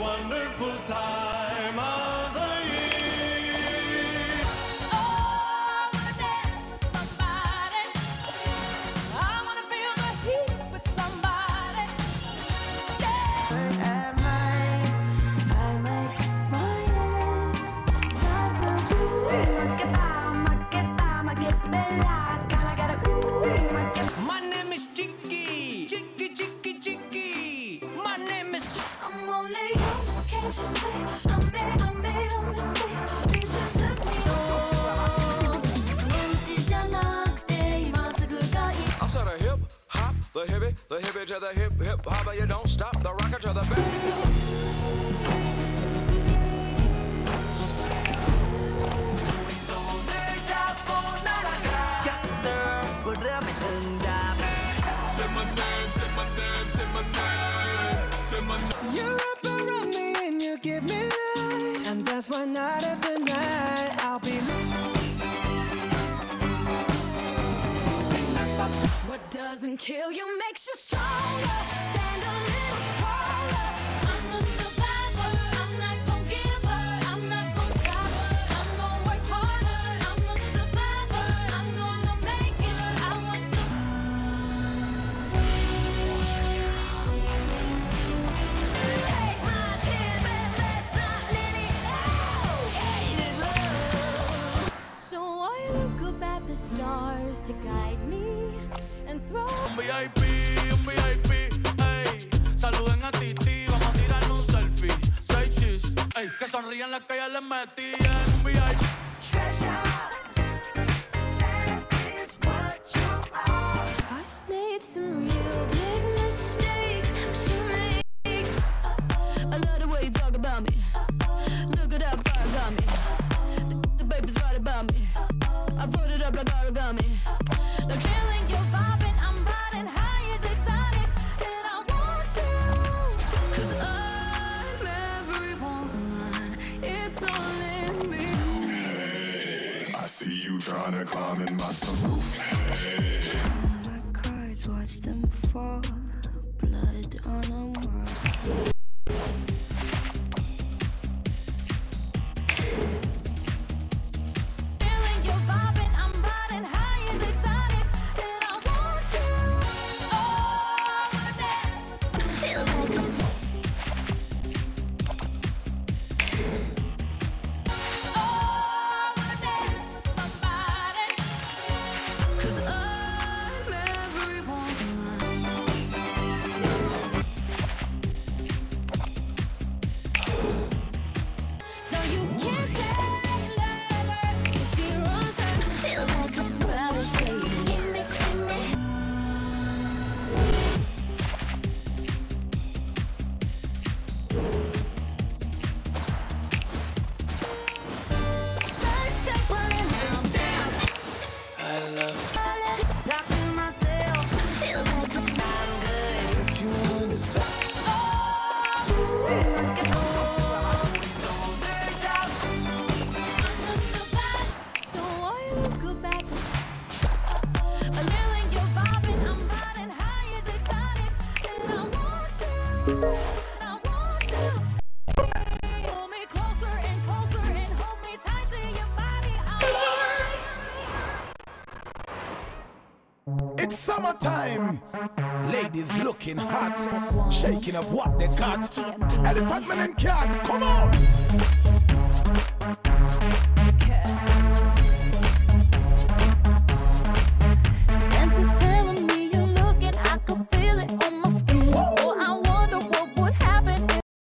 wonderful time. Hip hopper, you don't stop the doesn't kill you, makes you stronger. Stand a little taller. I'm survivor. I'm not give up. I'm not stop. I'm work harder. I'm survivor. I'm gonna make it. I Hated love. So I look up at the stars to guide me and throw. Un VIP, un VIP, ey. Saluden a Titi, vamos a un selfie. Ey. Que sonrían las que ya les metí en un VIP. Treasure, that is what you are. I've made some real big mistakes, but you make. Uh -oh. I love the way you talk about me. Uh -oh. Look at that fire got me. The baby's right about me. I fold it up like origami. Like tryna climb in my sunroof. Hey. My cards, watch them fall. Blood on a wall. Summertime. Ladies looking hot, shaking up what they got. Elephant man and cat, come on.